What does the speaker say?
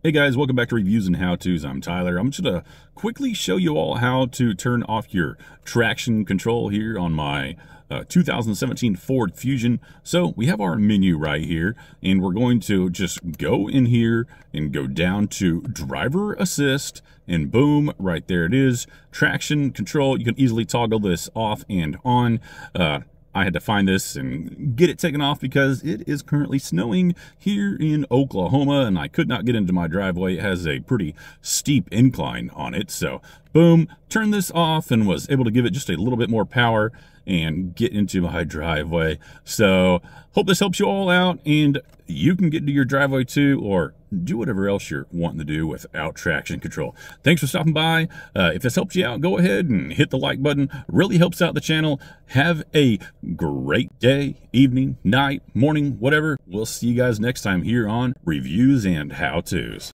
Hey guys, welcome back to Reviews and How-Tos. I'm Tyler. I'm just going to quickly show you all how to turn off your traction control here on my uh, 2017 Ford Fusion. So we have our menu right here, and we're going to just go in here and go down to Driver Assist, and boom, right there it is. Traction control, you can easily toggle this off and on. Uh, I had to find this and get it taken off because it is currently snowing here in Oklahoma and I could not get into my driveway. It has a pretty steep incline on it. So boom, turned this off and was able to give it just a little bit more power and get into my driveway. So hope this helps you all out and you can get into your driveway too or do whatever else you're wanting to do without traction control. Thanks for stopping by. Uh, if this helps you out, go ahead and hit the like button. Really helps out the channel. Have a great day, evening, night, morning, whatever. We'll see you guys next time here on Reviews and How-Tos.